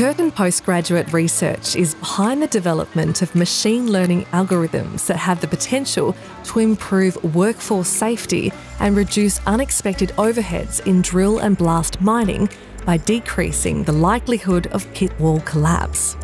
Curtin postgraduate research is behind the development of machine learning algorithms that have the potential to improve workforce safety and reduce unexpected overheads in drill and blast mining by decreasing the likelihood of pit wall collapse.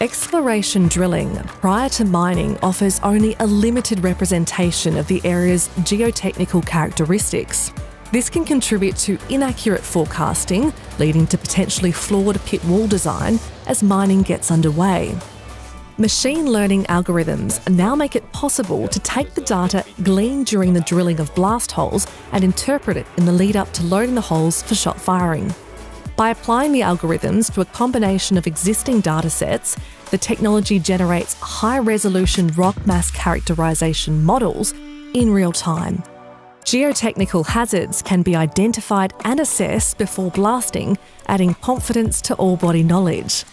Exploration drilling prior to mining offers only a limited representation of the area's geotechnical characteristics. This can contribute to inaccurate forecasting, leading to potentially flawed pit wall design as mining gets underway. Machine learning algorithms now make it possible to take the data gleaned during the drilling of blast holes and interpret it in the lead up to loading the holes for shot firing. By applying the algorithms to a combination of existing datasets, the technology generates high resolution rock mass characterization models in real time. Geotechnical hazards can be identified and assessed before blasting, adding confidence to orebody knowledge.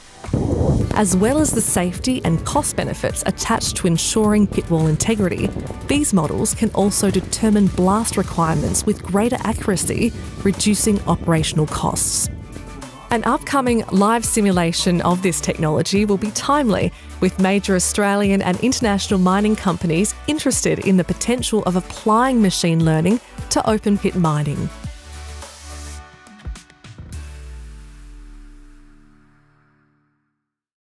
As well as the safety and cost benefits attached to ensuring pit wall integrity, these models can also determine blast requirements with greater accuracy, reducing operational costs. An upcoming live simulation of this technology will be timely, with major Australian and international mining companies interested in the potential of applying machine learning to open pit mining.